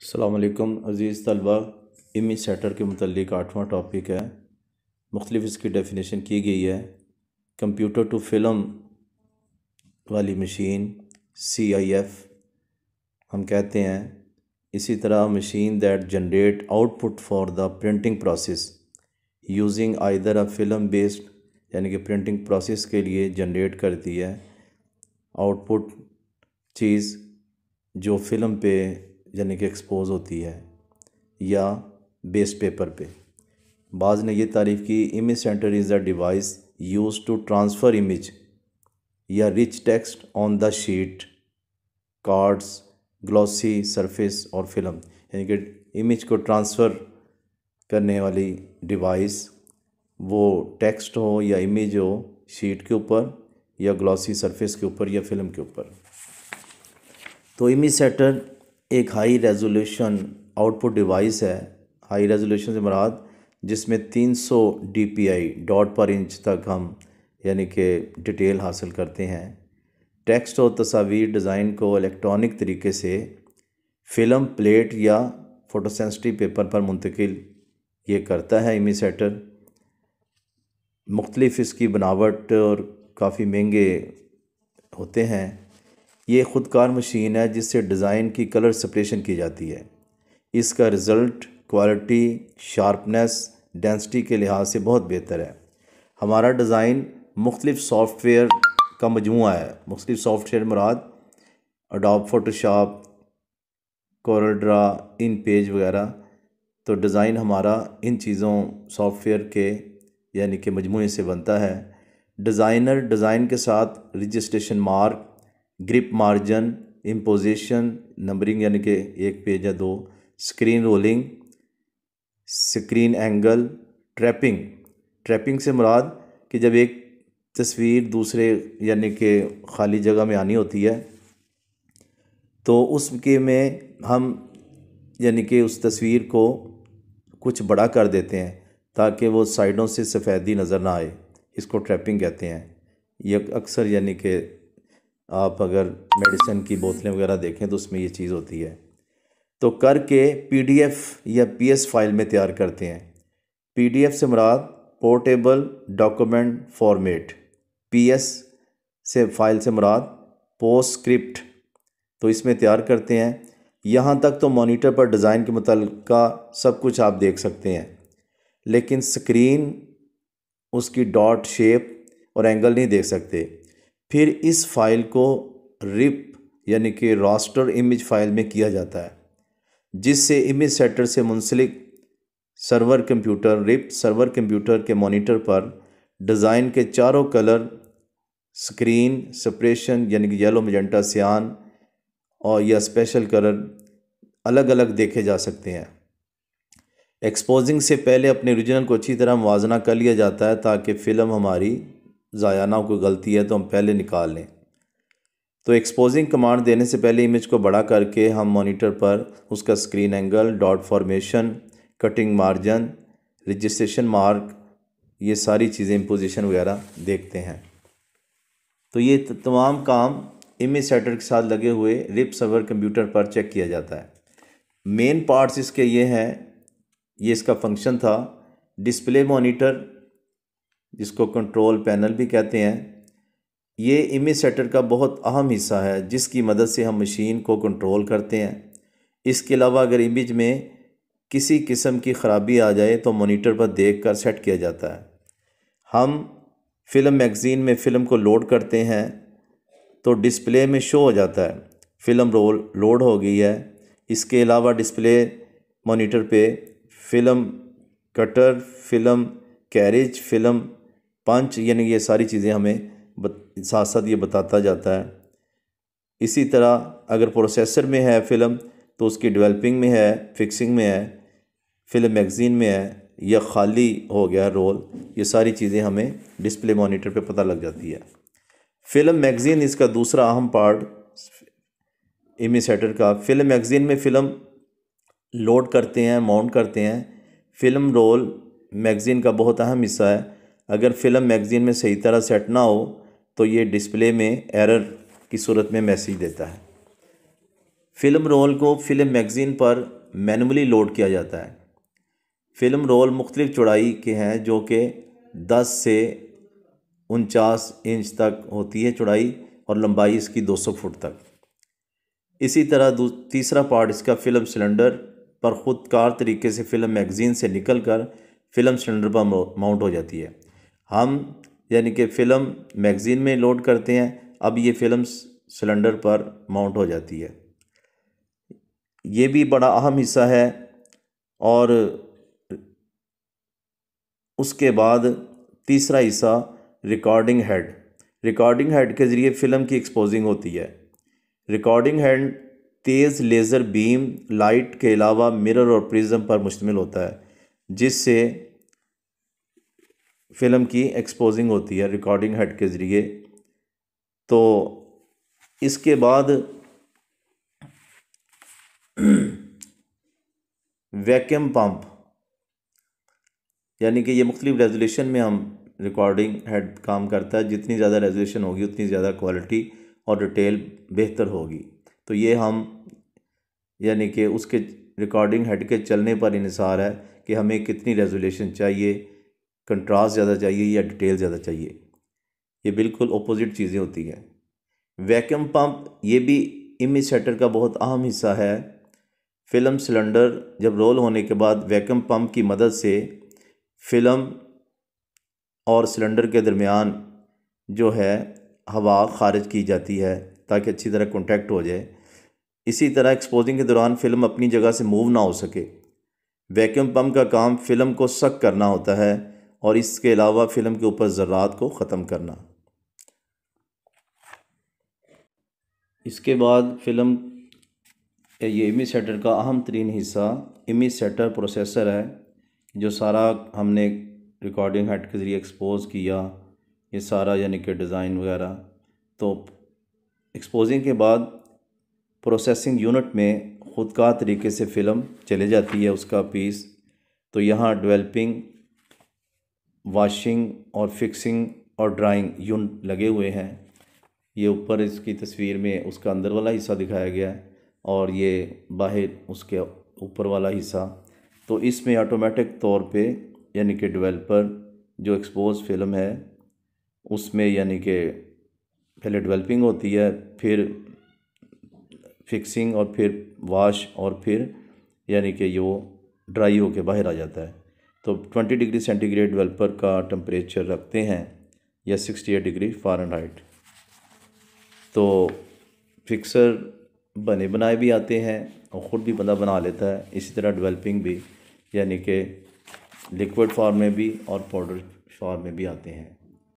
अल्लाम अज़ीज़ तलबा Emmy shutter के मतलब आठवां टॉपिक है। मुख्तलिफ़ इसकी डेफिनेशन की गई है। कंप्यूटर टू फ़िल्म वाली मशीन सी आई एफ़ हम कहते हैं, इसी तरह machine that generate output for the printing process using either a film based यानी कि प्रिंटिंग प्रोसेस के लिए जनरेट करती है आउटपुट चीज़ जो फ़िल्म पे यानी कि एक्सपोज होती है या बेस पेपर पे। बाज़ ने यह तारीफ़ की image center is a device use to transfer image या rich text on the sheet cards glossy surface और फ़िल्म यानी कि इमेज को ट्रांसफ़र करने वाली डिवाइस वो टेक्स्ट हो या इमेज हो शीट के ऊपर या ग्लॉसी सरफेस के ऊपर या फ़िल्म के ऊपर। तो इमेज सेटर एक हाई रेजोल्यूशन आउटपुट डिवाइस है। हाई रेजोल्यूशन से मराद, जिसमें 300 डीपीआई डॉट पर इंच तक हम, यानी कि डिटेल हासिल करते हैं। टेक्स्ट और तस्वीर डिज़ाइन को इलेक्ट्रॉनिक तरीके से फ़िल्म प्लेट या फोटोसेंसिटिव पेपर पर मुंतकिल ये करता है इमी सेटर मुख्तलिफ़ इसकी बनावट और काफ़ी महँगे होते हैं। ये ख़ुदकार मशीन है जिससे डिज़ाइन की कलर सेपरेशन की जाती है। इसका रिज़ल्ट, क्वालिटी, शार्पनेस, डेंसिटी के लिहाज से बहुत बेहतर है। हमारा डिज़ाइन मुख्तलिफ़ सॉफ्टवेयर का मजमू है। मुख्तलिफ़ सॉफ्टवेयर मुराद अडोब फ़ोटोशॉप कोरड्रा इन पेज वगैरह। तो डिज़ाइन हमारा इन चीज़ों, सॉफ्टवेयर के, यानी कि मजमू से बनता है। डिज़ाइनर डिज़ाइन के साथ registration mark grip margin imposition numbering यानी कि एक पेज या दो screen rolling screen angle trapping trapping से मुराद कि जब एक तस्वीर दूसरे यानी कि खाली जगह में आनी होती है तो उसके में हम यानी कि उस तस्वीर को कुछ बड़ा कर देते हैं, ताकि वो साइडों से सफ़ेदी नज़र ना आए। इसको ट्रैपिंग कहते हैं। ये अक्सर यानी कि आप अगर मेडिसिन की बोतलें वगैरह देखें तो उसमें ये चीज़ होती है। तो करके पीडीएफ या पीएस फ़ाइल में तैयार करते हैं। पीडीएफ से मुराद पोर्टेबल डॉक्यूमेंट फॉर्मेट पीएस से फ़ाइल से मुराद पोस्ट स्क्रिप्ट तो इसमें तैयार करते हैं। यहाँ तक तो मॉनिटर पर डिज़ाइन के मुतल सब कुछ आप देख सकते हैं। लेकिन स्क्रीन उसकी डॉट शेप और एंगल नहीं देख सकते। फिर इस फ़ाइल को रिप, यानी कि रास्टर इमेज फ़ाइल में किया जाता है, जिससे इमेज सेटर से मुंसलिक server computer rip server computer के मॉनिटर पर डिज़ाइन के चारों कलर स्क्रीन सप्रेशन यानी कि येलो मजेंटा सियान और या स्पेशल कलर अलग अलग देखे जा सकते हैं। एक्सपोजिंग से पहले अपने ओरिजिनल को अच्छी तरह मुजना कर लिया जाता है ताकि फ़िल्म हमारी ज़ाया ना कोई गलती है तो हम पहले निकाल लें। तो एक्सपोजिंग कमांड देने से पहले इमेज को बड़ा करके हम मॉनिटर पर उसका screen angle dot formation cutting margin registration mark ये सारी चीज़ें इम्पोजिशन वगैरह देखते हैं। तो ये तमाम काम इमेज सेटर के साथ लगे हुए रिप सर्वर कंप्यूटर पर चेक किया जाता है। मेन पार्ट्स इसके ये हैं, ये इसका फ़ंक्शन था डिस्प्ले मॉनिटर जिसको कंट्रोल पैनल भी कहते हैं, ये इमेज सेटर का बहुत अहम हिस्सा है, जिसकी मदद से हम मशीन को कंट्रोल करते हैं। इसके अलावा अगर इमेज में किसी किस्म की ख़राबी आ जाए तो मॉनिटर पर देख कर सेट किया जाता है। हम फ़िल्म मैगज़ीन में फ़िल्म को लोड करते हैं तो डिस्प्ले में शो हो जाता है। फ़िल्म रोल लोड हो गई है। इसके अलावा डिस्प्ले मॉनिटर पे film cutter film carriage film punch, यानी ये सारी चीज़ें हमें साथ साथ ये बताता जाता है। इसी तरह अगर प्रोसेसर में है फ़िल्म तो उसकी डेवलपिंग में है, फिक्सिंग में है, फ़िल्म मैगज़ीन में है, या खाली हो गया रोल, ये सारी चीज़ें हमें डिस्प्ले मॉनिटर पे पता लग जाती है। फ़िल्म मैगज़ीन इसका दूसरा अहम पार्ट इमिसेटर का। फ़िल्म मैगज़ीन में फ़िल्म लोड करते हैं, माउंट करते हैं। फ़िल्म रोल मैगज़ीन का बहुत अहम हिस्सा है। अगर फ़िल्म मैगज़ीन में सही तरह सेट ना हो तो ये डिस्प्ले में एरर की सूरत में मैसेज देता है। फ़िल्म रोल को फ़िल्म मैगज़ीन पर मैनुअली लोड किया जाता है। फ़िल्म रोल मुख्तलिफ़ चौड़ाई के हैं, जो कि 10 से उनचास इंच तक होती है चौड़ाई और लंबाई इसकी 200 फुट तक। इसी तरह तीसरा पार्ट इसका फ़िल्म सिलेंडर पर ख़ुदकार तरीके से फ़िल्म मैगज़ीन से निकल कर फ़िल्म सिलेंडर पर माउंट हो जाती है। हम, यानी कि फ़िल्म मैगज़ीन में लोड करते हैं, अब ये फ़िल्म सिलेंडर पर माउंट हो जाती है। ये भी बड़ा अहम हिस्सा है और उसके बाद तीसरा हिस्सा रिकॉर्डिंग हेड रिकॉर्डिंग हेड के ज़रिए फ़िल्म की एक्सपोजिंग होती है। रिकॉर्डिंग हेड तेज़ लेज़र बीम लाइट के अलावा मिरर और प्रिज्म पर मुश्तमिल होता है, जिससे फ़िल्म की एक्सपोजिंग होती है रिकॉर्डिंग हेड के ज़रिए। तो इसके बाद वैक्यूम पंप यानी कि ये मुख्तलिफ़ रेजोल्यूशन में हम रिकॉर्डिंग हेड काम करता है। जितनी ज़्यादा रेजोल्यूशन होगी, उतनी ज़्यादा क्वालिटी और डिटेल बेहतर होगी। तो ये हम, यानी कि उसके रिकॉर्डिंग हेड के चलने पर इनसार है कि हमें कितनी रेजोल्यूशन चाहिए कंट्रास्ट ज़्यादा चाहिए या डिटेल ज़्यादा चाहिए? ये बिल्कुल अपोजिट चीज़ें होती हैं। वैक्यूम पंप ये भी इमेज सेटर का बहुत अहम हिस्सा है। फ़िल्म सिलेंडर जब रोल होने के बाद वैक्यूम पंप की मदद से फ़िल्म और सिलेंडर के दरमियान जो है हवा खारिज की जाती है ताकि अच्छी तरह कॉन्टैक्ट हो जाए। इसी तरह एक्सपोजिंग के दौरान फ़िल्म अपनी जगह से मूव ना हो सके। वैक्यूम पम्प का काम फ़िल्म को सक करना होता है। और इसके अलावा फ़िल्म के ऊपर ज़रात को ख़त्म करना। इसके बाद फ़िल्म, ये इमेज सेटर का अहम तरीन हिस्सा इमेज सेटर प्रोसेसर है, जो सारा हमने रिकॉर्डिंग हेड के ज़रिए एक्सपोज किया, ये सारा यानी कि डिज़ाइन वगैरह। तो एक्सपोजिंग के बाद प्रोसेसिंग यूनिट में ख़ुद का तरीके से फ़िल्म चले जाती है उसका पीस तो यहाँ डेवलपिंग वाशिंग और फिक्सिंग और ड्राइंग यूनिट लगे हुए हैं। ये ऊपर इसकी तस्वीर में उसका अंदर वाला हिस्सा दिखाया गया है और ये बाहर उसके ऊपर वाला हिस्सा। तो इसमें ऑटोमेटिक तौर पे यानी कि डेवलपर जो एक्सपोज फ़िल्म है, उसमें यानी कि पहले डेवलपिंग होती है, फिर फिक्सिंग और फिर वाश और फिर यानी कि ये ड्राई होके बाहर आ जाता है। तो 20 डिग्री सेंटीग्रेड वेल्पर का टम्परेचर रखते हैं या 68 डिग्री फ़ारेनहाइट। तो फिक्सर बने बनाए भी आते हैं और ख़ुद भी बंदा बना लेता है, इसी तरह डेवलपिंग भी, यानी कि लिक्विड फॉर्म में भी और पाउडर फॉर्म में भी आते हैं।